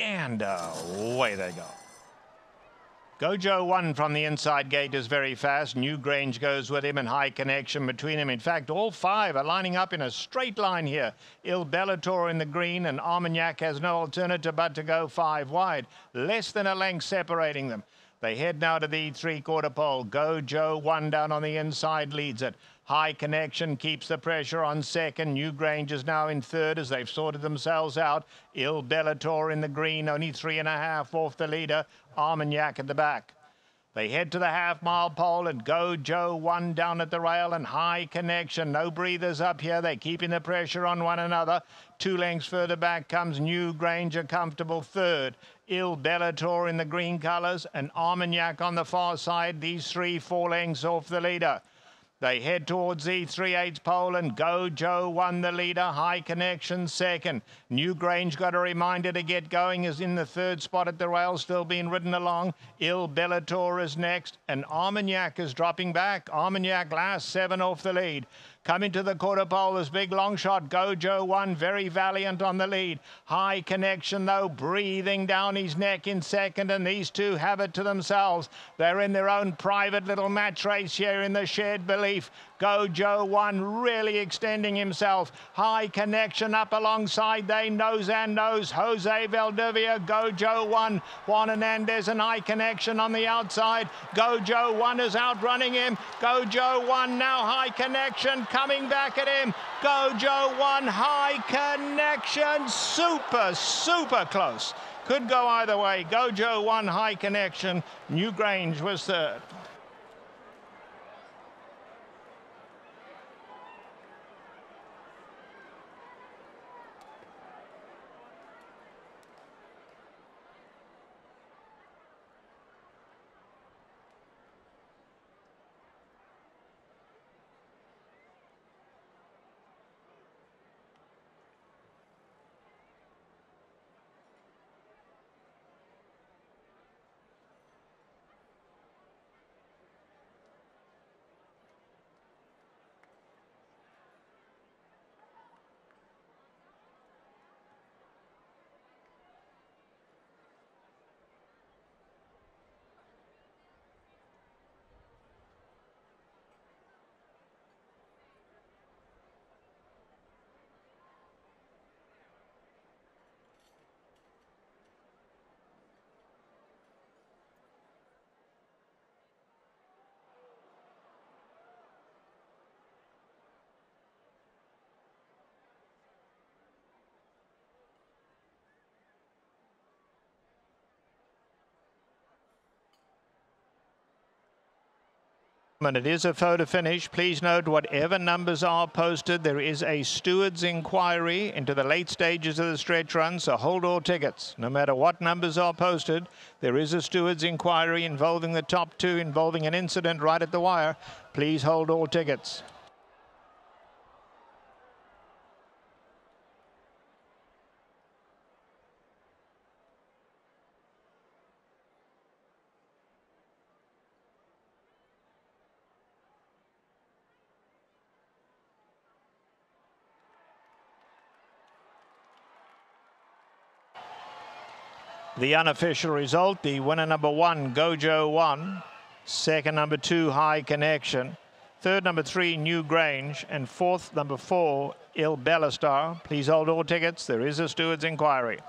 And away they go. Gojo one from the inside gate is very fast. Newgrange goes with him and high connection between them. In fact, all five are lining up in a straight line here. Il Bellator in the green and Armagnac has no alternative but to go five wide. Less than a length separating them. They head now to the three-quarter pole. Go Joe Won down on the inside leads it. High Connection keeps the pressure on second. Newgrange is now in third as they've sorted themselves out. Il Bellator in the green, only three and a half off the leader. Armagnac at the back. They head to the half mile pole and go Joe Won down at the rail and high connection. No breathers up here. They're keeping the pressure on one another. Two lengths further back comes Newgrange, a comfortable third. Il Bellator in the green colours and Armagnac on the far side. These three four lengths off the leader. They head towards the 3 8 pole and Go Joe Won the leader. High Connection second. Newgrange got a reminder to get going is in the third spot at the rail, still being ridden along. Il Bellator is next and Armagnac is dropping back. Armagnac last seven off the lead. Coming to the quarter pole this big long shot. Go Joe Won, very valiant on the lead. High connection though, breathing down his neck in second, and these two have it to themselves. They're in their own private little match race here in the shared belief. Go Joe Won really extending himself. High connection up alongside. They nose and nose. Jose Valdivia, Go Joe Won. Juan Hernandez and high connection on the outside. Go Joe Won is outrunning him. Go Joe Won now high connection coming back at him. Go Joe Won high connection. Super, super close. Could go either way. Go Joe Won high connection. Newgrange was third. And it is a photo finish. Please note whatever numbers are posted, there is a steward's inquiry into the late stages of the stretch run, so hold all tickets. No matter what numbers are posted, there is a steward's inquiry involving the top two, involving an incident right at the wire. Please hold all tickets. The unofficial result, the winner number one, Go Joe Won. Second number two, High Connection. Third number three, Newgrange. And fourth number four, Il Bellator. Please hold all tickets. There is a steward's inquiry.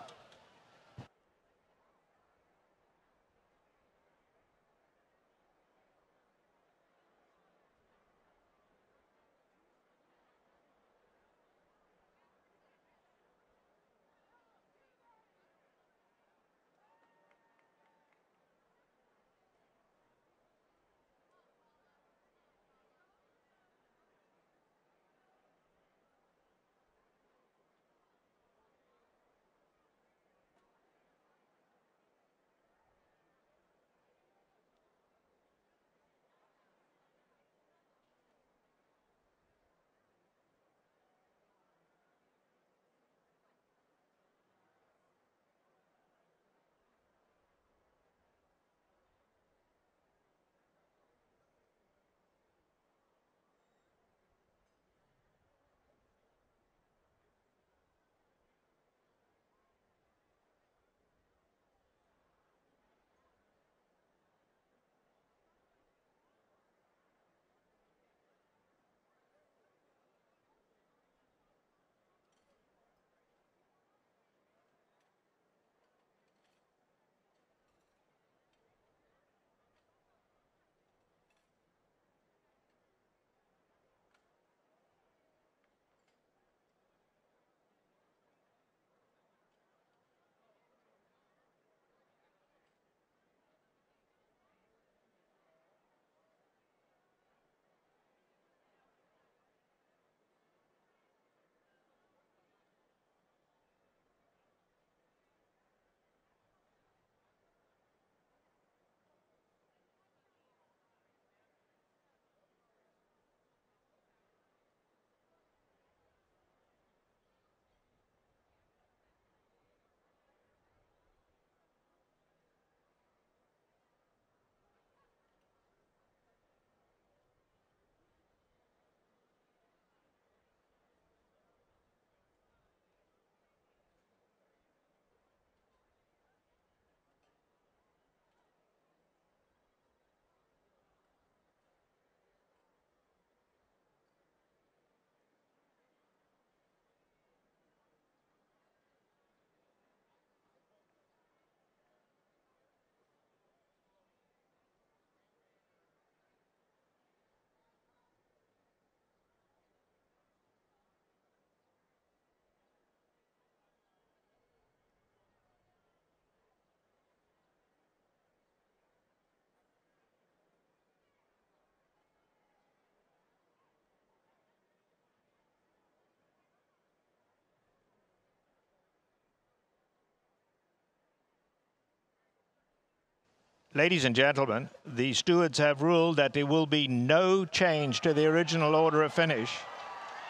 Ladies and gentlemen, the stewards have ruled that there will be no change to the original order of finish.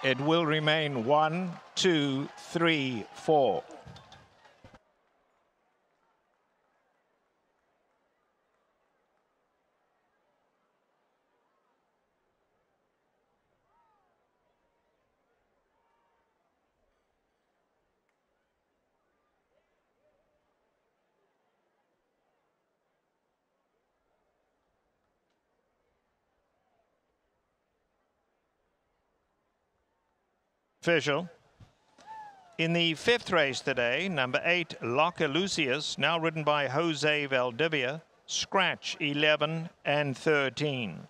It will remain one, two, three, four. Official. In the fifth race today, number eight, Locker Lucius, now ridden by Jose Valdivia, scratch 11 and 13.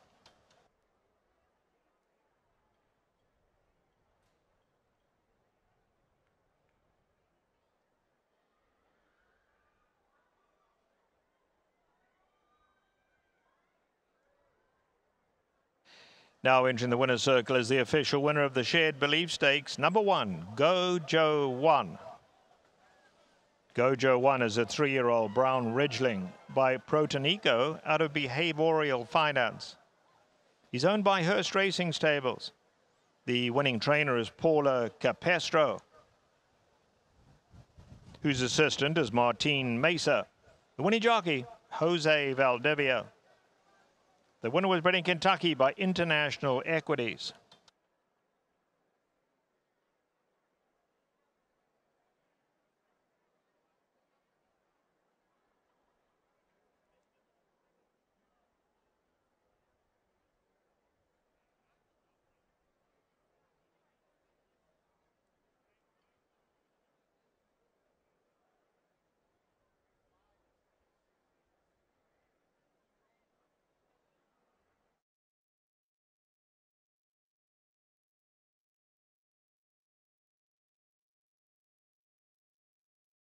Now entering the winner's circle is the official winner of the Shared Belief Stakes, number one, Go Joe Won. Go Joe Won is a three-year-old brown ridgeling by Protonico out of Behavioral Finance. He's owned by Hurst Racing Stables. The winning trainer is Paula Capestro, whose assistant is Martine Mesa. The winning jockey, Jose Valdivia. The winner was bred in Kentucky by International Equities.